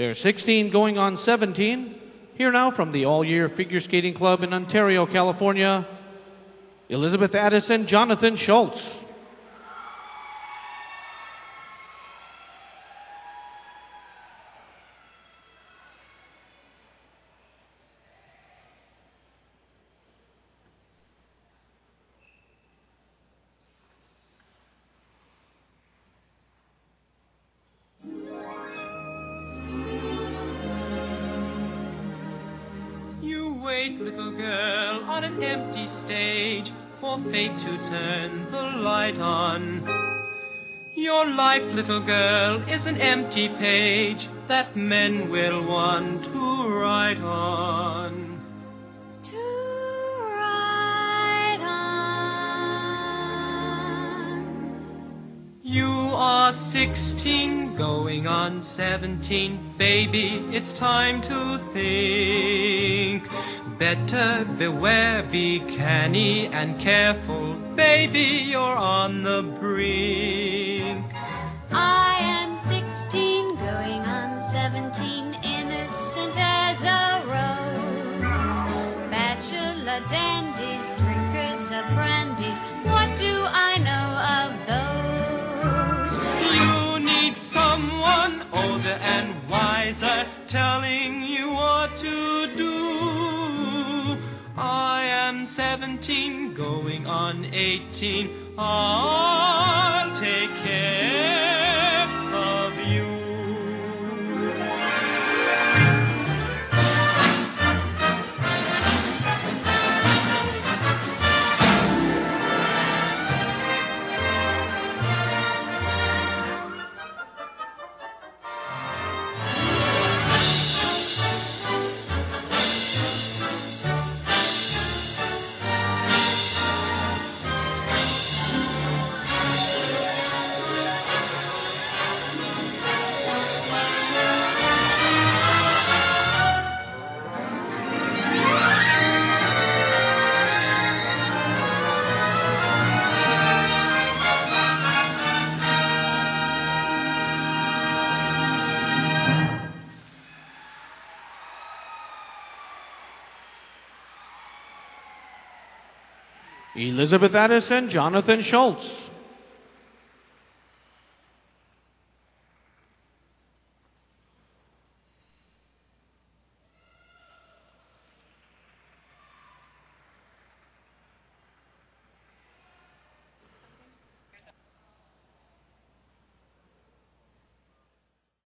They're 16 going on 17. Here now from the All Year Figure Skating Club in Ontario, California, Elizabeth Addas, Jonathan Schultz. Wait, little girl, on an empty stage for fate to turn the light on. Your life, little girl, is an empty page that men will want to write on. To ride on. You are sixteen, going on seventeen. Baby, it's time to think. Better beware, be canny and careful. Baby, you're on the brink. I am sixteen, going on seventeen, innocent as a rose. Bachelor dandies, drinkers of brandies, what do I know of those? You need someone older and wiser telling you what to do. I am 17, going on 18. I'll Elizabeth Addas, Jonathan Schultz.